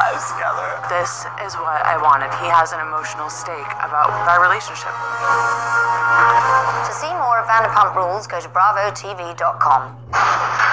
lives together. This is what I wanted. He has an emotional stake about our relationship. To see more of Vanderpump Rules, go to bravotv.com.